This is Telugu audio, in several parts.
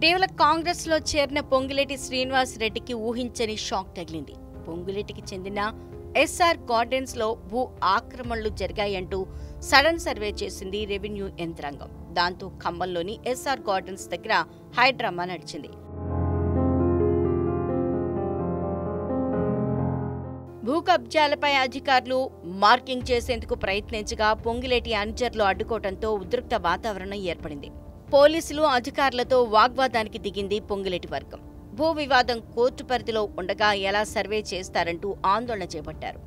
ఇటీవల కాంగ్రెస్లో చేరిన పొంగులేటి శ్రీనివాస్ రెడ్డికి ఊహించని షాక్ తగిలింది. పొంగులేటికి చెందిన ఎస్ఆర్ గార్డెన్స్లో భూ ఆక్రమణలు జరిగాయంటూ సడన్ సర్వే చేసింది రెవెన్యూ యంత్రాంగం. దాంతో ఖమ్మంలోని ఎస్ఆర్ గార్డెన్స్ దగ్గర హైడ్రామా నడిచింది. భూ కబ్జాలపై అధికారులు మార్కింగ్ చేసేందుకు ప్రయత్నించగా పొంగిలేటి అనుచరులు అడ్డుకోవడంతో ఉద్రిక్త వాతావరణం ఏర్పడింది. పోలీసులు అధికారులతో వాగ్వాదానికి దిగింది పొంగిలేటి వర్గం. భూ వివాదం కోర్టు పరిధిలో ఉండగా ఎలా సర్వే చేస్తారంటూ ఆందోళన చేపట్టారు.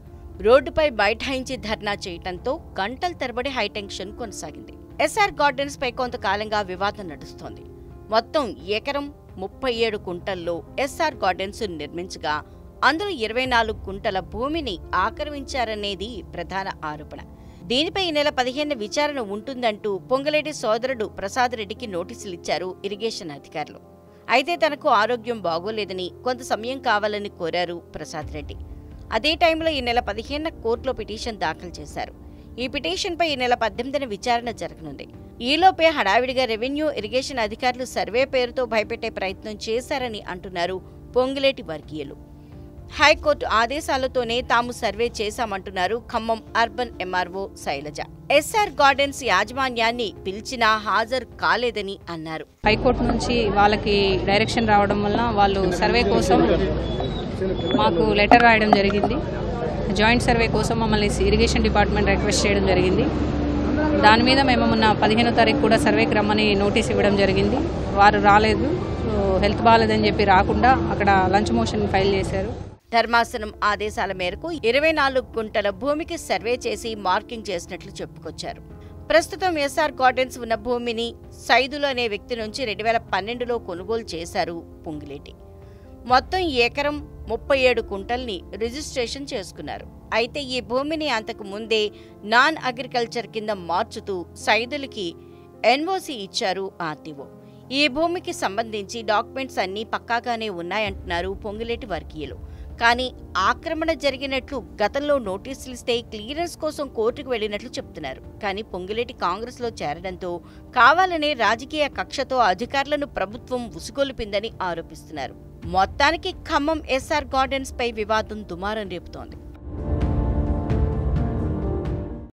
రోడ్డుపై బైఠాయించి ధర్నా చేయటంతో గంటల తరబడి హైటెన్షన్ కొనసాగింది. ఎస్ఆర్ గార్డెన్స్ పై కొంతకాలంగా వివాదం నడుస్తోంది. మొత్తం ఎకరం ముప్పై ఏడు కుంటల్లో ఎస్ఆర్ గార్డెన్స్ నిర్మించగా అందులో ఇరవై నాలుగు కుంటల భూమిని ఆక్రమించారనేది ప్రధాన ఆరోపణ. దీనిపై ఈ నెల పదిహేను విచారణ ఉంటుందంటూ పొంగలేటి సోదరుడు ప్రసాద్ రెడ్డికి నోటీసులు ఇచ్చారు ఇరిగేషన్ అధికారులు. అయితే తనకు ఆరోగ్యం బాగోలేదని కొంత సమయం కావాలని కోరారు ప్రసాద్ రెడ్డి. అదే టైంలో ఈ నెల పదిహేనున కోర్టులో పిటిషన్ దాఖలు చేశారు. ఈ పిటిషన్పై ఈ నెల పద్దెనిమిదిన విచారణ జరగనుంది. ఈలోపే హడావిడిగా రెవెన్యూ ఇరిగేషన్ అధికారులు సర్వే పేరుతో భయపెట్టే ప్రయత్నం చేశారని అంటున్నారు పొంగులేటి వర్గీయులు. హైకోర్టు ఆదేశాలతోనే తాము survey చేశామంటున్నారు Khammam urban MRO Shailaja. SR gardens యాజమాన్యాన్ని పిలిచినా హాజరు కాలేదని అన్నారు. హైకోర్టు నుంచి వాళ్ళకి డైరెక్షన్ రావడం వల్ల వాళ్ళు సర్వే కోసం మాకు లెటర్ రాయడం జరిగింది. జాయింట్ సర్వే కోసం మమ్మల్ని ఇరిగేషన్ డిపార్ట్మెంట్ రిక్వెస్ట్ చేయడం జరిగింది. దాని మీద మేము మొన్న పదిహేనో తారీఖు కూడా సర్వేకి రమ్మని నోటీస్ ఇవ్వడం జరిగింది. వారు రాలేదు. హెల్త్ బాగాలేదని చెప్పి రాకుండా అక్కడ లంచ్ మోషన్ ఫైల్ చేశారు. ధర్మాసనం ఆదేశాల మేరకు ఇరవై నాలుగు గుంటల భూమికి సర్వే చేసి మార్కింగ్ చేసినట్లు చెప్పుకొచ్చారు. ప్రస్తుతం ఎస్ఆర్ గార్డెన్స్ ఉన్న భూమిని సైదులు అనే వ్యక్తి నుంచి రెండు వేల పన్నెండులో కొనుగోలు చేశారు పొంగిలేటి. మొత్తం ఎకరం ముప్పై ఏడు కుంటల్ని రిజిస్ట్రేషన్ చేసుకున్నారు. అయితే ఈ భూమిని అంతకు ముందే నాన్ అగ్రికల్చర్ కింద మార్చుతూ సైదులకి ఎన్ఓసి ఇచ్చారు ఆర్టీఓ. ఈ భూమికి సంబంధించి డాక్యుమెంట్స్ అన్నీ పక్కాగానే ఉన్నాయంటున్నారు పొంగిలేటి వర్గీయులు. కానీ ఆక్రమణ జరిగినట్లు గతంలో నోటీసులు ఇస్తే క్లియరెన్స్ కోసం కోర్టుకు వెళ్ళినట్లు చెప్తున్నారు. కానీ పొంగిలేటి కాంగ్రెస్లో చేరడంతో కావాలనే రాజకీయ కక్షతో అధికారులను ప్రభుత్వం ఉసుగొలిపిందని ఆరోపిస్తున్నారు. మొత్తానికి ఖమ్మం ఎస్ఆర్ గార్డెన్స్ పై వివాదం దుమారం రేపుతోంది.